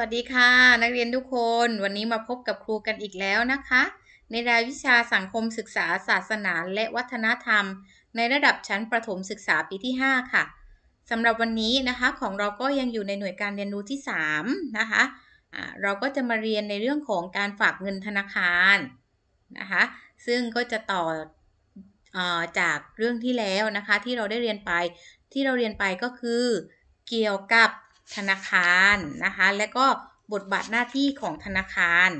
วัสดีค่ะ นักเรียนทุกคนวันนี้มาพบกับครูกันอีกแล้วนะคะ ในรายวิชาสังคมศึกษาศาสนาและวัฒนธรรม ในระดับชั้นประถมศึกษาปีที่ 5 ค่ะสำหรับวันนี้นะคะของเราก็ยังอยู่ในหน่วยการเรียนรู้ที่ 3 นะคะะเราก็จะมาเรียนในเรื่องของการฝากเงินธนาคารนะคะซึ่งก็จะต่ออจากเรื่องที่แล้วนะคะที่เราได้เรียนไปที่เราเรียนไปก็คือเกี่ยวกับ ธนาคารนะคะ และก็บทบาทหน้าที่ของธนาคาร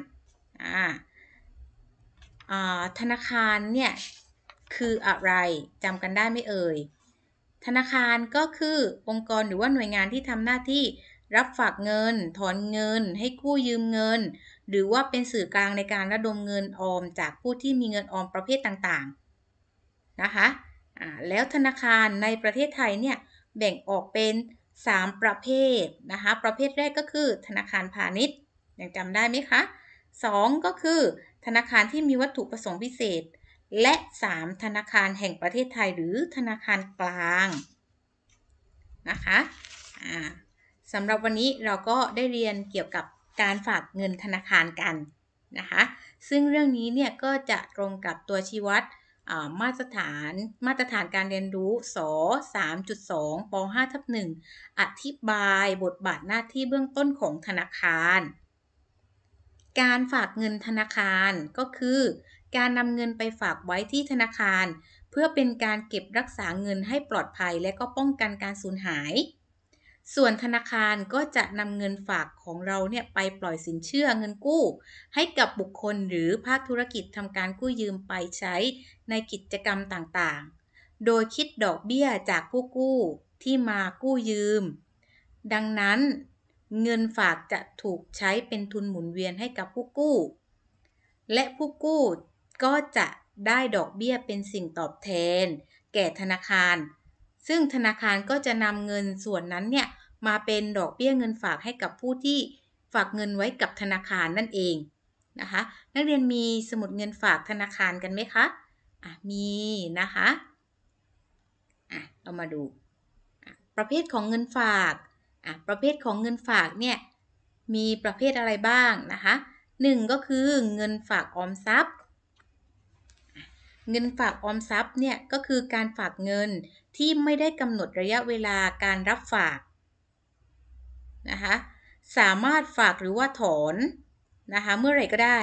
ธนาคารเนี่ยคืออะไรจำกันได้ไหมเอ่ย ธนาคารก็คือองค์กรหรือว่าหน่วยงานที่ทำหน้าที่รับฝากเงิน ถอนเงิน ให้กู้ยืมเงิน หรือว่าเป็นสื่อกลางในการระดมเงินออมจากผู้ที่มีเงินออมประเภทต่างๆนะคะแล้วธนาคารในประเทศไทยเนี่ยแบ่งออกเป็น 3 ประเภทนะคะ ประเภทแรกก็คือ ธนาคารพาณิชย์ยังจำได้ไหมคะ 2 ก็คือ ธนาคารที่มีวัตถุประสงค์พิเศษ และ 3 ธนาคารแห่งประเทศไทยหรือธนาคารกลางนะคะสำหรับวันนี้เราก็ได้เรียนเกี่ยวกับการฝากเงินธนาคารกันนะคะ ซึ่งเรื่องนี้เนี่ยก็จะตรงกับตัวชี้วัด มาตรฐานมาตรฐานการเรียนรู้ส3.2ป5ทับ1อธิบายบทบาทหน้าที่เบื้องต้นของธนาคาร การฝากเงินธนาคารก็คือ การนำเงินไปฝากไว้ที่ธนาคาร เพื่อเป็นการเก็บรักษาเงินให้ปลอดภัยและก็ป้องกันการสูญหาย ส่วนธนาคารก็จะนำเงินฝากของเราเนี่ยไปปล่อยสินเชื่อเงินกู้ ให้กับบุคคลหรือภาคธุรกิจทำการกู้ยืมไปใช้ในกิจกรรมต่างๆ โดยคิดดอกเบี้ยจากผู้กู้ที่มากู้ยืม ดังนั้นเงินฝากจะถูกใช้เป็นทุนหมุนเวียนให้กับผู้กู้ และผู้กู้ก็จะได้ดอกเบี้ยเป็นสิ่งตอบแทน แก่ธนาคาร ซึ่งธนาคารก็จะนำเงินส่วนนั้นเนี่ยมาเป็นดอกเบี้ยเงินฝากให้กับผู้ที่ฝากเงินไว้กับธนาคารนั่นเองนะคะนักเรียนมีสมุดเงินฝากธนาคารกันไหมคะอะมีนะคะอะเรามาดูประเภทของเงินฝากอะประเภทของเงินฝากเนี่ยมีประเภทอะไรบ้างนะคะหนึ่งก็คือเงินฝากออมทรัพย์ เงินฝากออมทรัพย์เนี่ยก็คือการฝากเงิน ที่ไม่ได้กำหนดระยะเวลาการรับฝากนะคะสามารถฝากหรือว่าถอนนะคะเมื่อไรก็ได้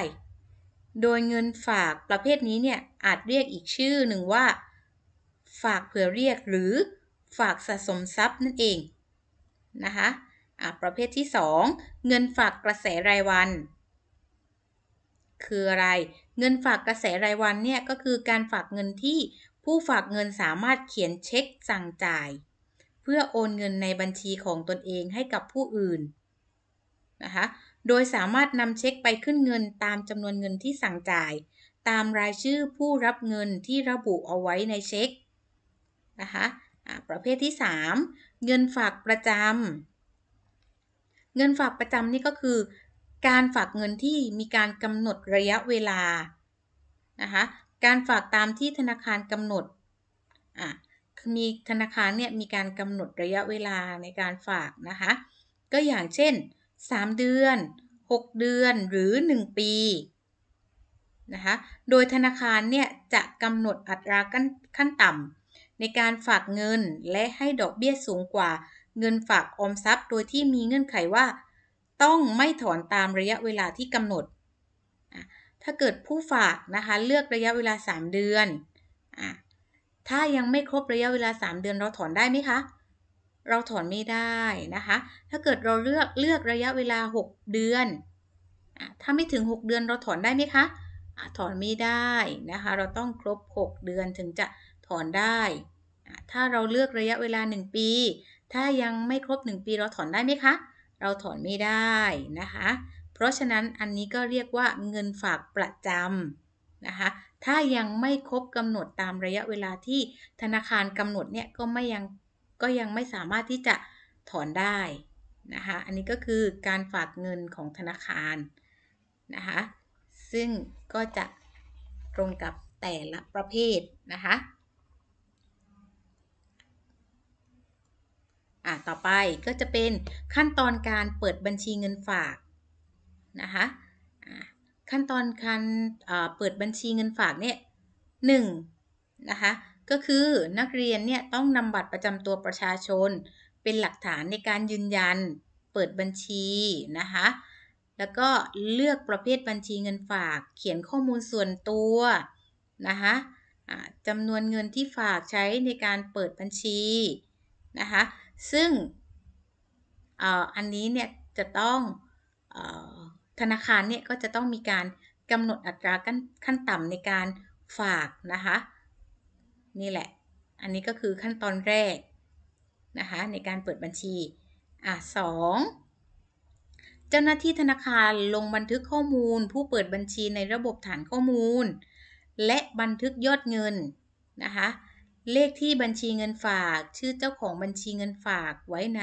โดยเงินฝากประเภทนี้เนี่ยอาจเรียกอีกชื่อหนึ่งว่า ฝากเผื่อเรียกหรือฝากสะสมทรัพย์นั่นเองนะคะะประเภทที่ 2 เงินฝากกระแสรายวัน คืออะไร เงินฝากกระแสรายวันเนี่ยก็คือการฝากเงินที่ ผู้ฝากเงินสามารถเขียนเช็คสั่งจ่าย เพื่อโอนเงินในบัญชีของตนเองให้กับผู้อื่นนะคะโดยสามารถนำเช็คไปขึ้นเงินตามจำนวนเงินที่สั่งจ่าย ตามรายชื่อผู้รับเงินที่ระบุเอาไว้ในเช็คนะคะประเภทที่ 3 เงินฝากประจำเงินฝากประจำนี่ก็คือ การฝากเงินที่มีการกำหนดระยะเวลานะคะ การฝากตามที่ธนาคารกำหนดอะมีธนาคารเนี่ยมีการกำหนดระยะเวลาในการฝากนะคะ ก็อย่างเช่น 3 เดือน 6 เดือนหรือ 1 ปีนะคะโดยธนาคารเนี่ยจะกำหนดอัตราขั้นต่ำในการฝากเงินและให้ดอกเบี้ยสูงกว่าเงินฝากออมทรัพย์ โดยที่มีเงื่อนไขว่า ต้องไม่ถอนตามระยะเวลาที่กำหนด ถ้าเกิดผู้ฝากนะคะเลือกระยะเวลา 3 เดือนถ้ายังไม่ครบระยะเวลา 3 เดือนเราถอนได้ไหมคะ เราถอนไม่ได้นะคะ ถ้าเกิดเราเลือกเลือกระยะเวลา 6 เดือนอถ้าไม่ถึง 6 เดือนเราถอนได้ไหมคะะถอนไม่ได้นะคะ เราต้องครบ 6 เดือนถึงจะถอนได้ ถ้าเราเลือกระยะเวลา 1 ปี ถ้ายังไม่ครบ 1 ปีเราถอนได้ไหมคะ เราถอนไม่ได้นะคะ เพราะฉะนั้นอันนี้ก็เรียกว่าเงินฝากประจำนะคะ ถ้ายังไม่ครบกำหนดตามระยะเวลาที่ธนาคารกำหนดเนี่ยก็ไม่ยังก็ยังไม่สามารถที่จะถอนได้นะคะ อันนี้ก็คือการฝากเงินของธนาคารนะคะ ซึ่งก็จะตรงกับแต่ละประเภทนะคะอะต่อไปก็จะเป็นขั้นตอนการเปิดบัญชีเงินฝาก นะคะขั้นตอนการเปิดบัญชีเงินฝากเนี่ยหนึ่งนะคะก็คือนักเรียนเนี่ยต้องนำบัตรประจำตัวประชาชน เป็นหลักฐานในการยืนยันเปิดบัญชีนะคะแล้วก็เลือกประเภทบัญชีเงินฝาก เขียนข้อมูลส่วนตัวนะคะจำนวนเงินที่ฝากใช้ในการเปิดบัญชีนะคะซึ่งอันนี้เนี่ยจะต้อง ธนาคารเนี่ยก็จะต้องมีการกำหนดอัตราขั้นต่ำในการฝากนะคะ นี่แหละ อันนี้ก็คือขั้นตอนแรกนะคะในการเปิดบัญชี อะสองเจ้าหน้าที่ธนาคารลงบันทึกข้อมูล ผู้เปิดบัญชีในระบบฐานข้อมูล และบันทึกยอดเงินนะคะเลขที่บัญชีเงินฝาก ชื่อเจ้าของบัญชีเงินฝากไว้ใน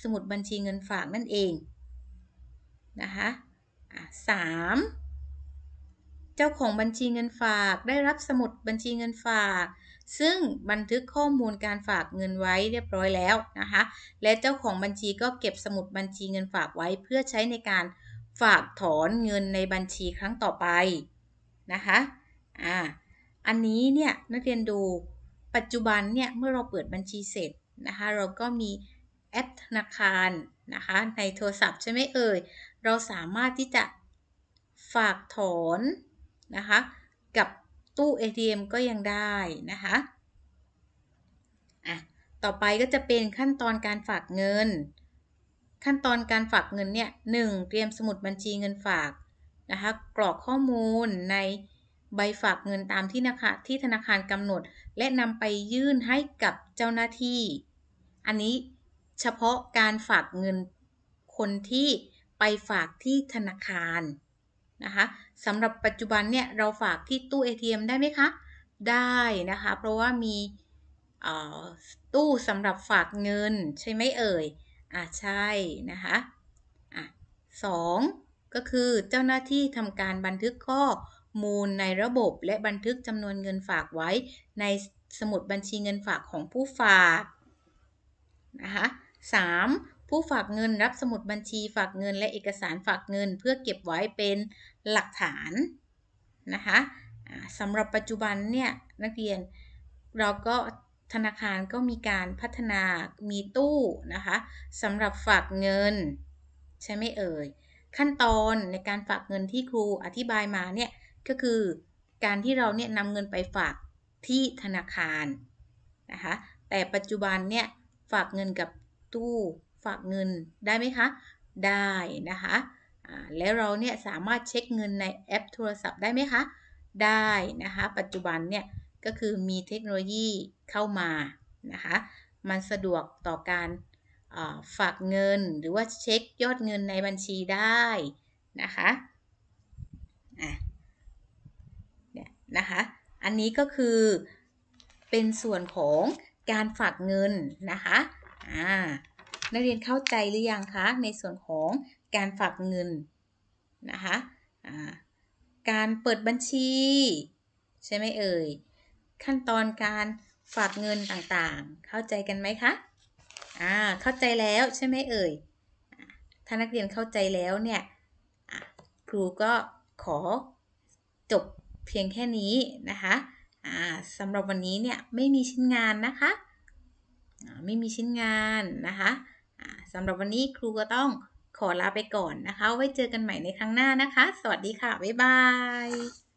สมุดบัญชีเงินฝากนั่นเองนะคะ สามเจ้าของบัญชีเงินฝากได้รับสมุดบัญชีเงินฝาก ซึ่งบันทึกข้อมูลการฝากเงินไว้เรียบร้อยแล้วนะคะ และเจ้าของบัญชีก็เก็บสมุดบัญชีเงินฝากไว้เพื่อใช้ในการฝากถอนเงินในบัญชีครั้งต่อไปนะคะอ่าอันนี้เนี่ยนักเรียนดูปัจจุบันเนี่ยเมื่อเราเปิดบัญชีเสร็จนะคะเราก็มีแอปธนาคารนะคะในโทรศัพท์ใช่ไหมเอ่ยเราสามารถที่จะ ฝากถอนนะคะ กับตู้ ATM ก็ยังได้นะคะอะต่อไปก็จะเป็นขั้นตอนการฝากเงิน ขั้นตอนการฝากเงินเนี่ยหนึ่งเตรียมสมุดบัญชีเงินฝากนะคะกรอกข้อมูลในใบฝากเงินตามที่นะคะที่ธนาคารกำหนด และนำไปยื่นให้กับเจ้าหน้าที่ อันนี้เฉพาะการฝากเงินคนที่ไปฝากที่ธนาคาร นะคะสำหรับปัจจุบันเนี่ยเราฝากที่ตู้ ATM ได้ไหมคะ ได้นะคะ เพราะว่ามีตู้สำหรับฝากเงินใช่ไหมเอ่ย อ่าใช่นะคะอะสองก็คือเจ้าหน้าที่ทำการบันทึกข้อมูลในระบบและบันทึกจำนวนเงินฝากไว้ในสมุดบัญชีเงินฝากของผู้ฝากนะคะ 3. ผู้ฝากเงินรับสมุดบัญชีฝากเงินและเอกสารฝากเงิน เพื่อเก็บไว้เป็นหลักฐานนะคะสำหรับปัจจุบันเนี่ยนักเรียนเราก็ธนาคารก็มีการพัฒนามีตู้นะคะสำหรับฝากเงิน ใช่ไหมเอ่ย ขั้นตอนในการฝากเงินที่ครูอธิบายมาเนี่ยก็คือการที่เราเนี่ยนำเงินไปฝากที่ธนาคารนะคะแต่ปัจจุบันเนี่ยฝากเงินกับตู้ ฝากเงินได้ไหมคะ ได้นะคะแล้วเราเนี่ยสามารถเช็คเงินในแอปโทรศัพท์ได้ไหมคะ ได้นะคะ ปัจจุบันเนี่ยก็คือมีเทคโนโลยีเข้ามานะคะ มันสะดวกต่อการฝากเงินหรือว่าเช็คยอดเงินในบัญชีได้นะคะอะเนี่ยนะคะ อันนี้ก็คือเป็นส่วนของการฝากเงินนะคะ อ่า นักเรียนเข้าใจหรือยังคะ ในส่วนของการฝากเงินนะคะการเปิดบัญชี ใช่ไหมเอ่ย ขั้นตอนการฝากเงินต่างๆ เข้าใจกันไหมคะอ่าเข้าใจแล้วใช่ไหมเอ่ย ถ้านักเรียนเข้าใจแล้วเนี่ยครูก็ขอจบเพียงแค่นี้นะคะสำหรับวันนี้เนี่ยไม่มีชิ้นงานนะคะ ไม่มีชิ้นงานนะคะ สำหรับวันนี้ครูก็ต้องขอลาไปก่อนนะคะ ไว้เจอกันใหม่ในครั้งหน้านะคะ สวัสดีค่ะ บ๊ายบาย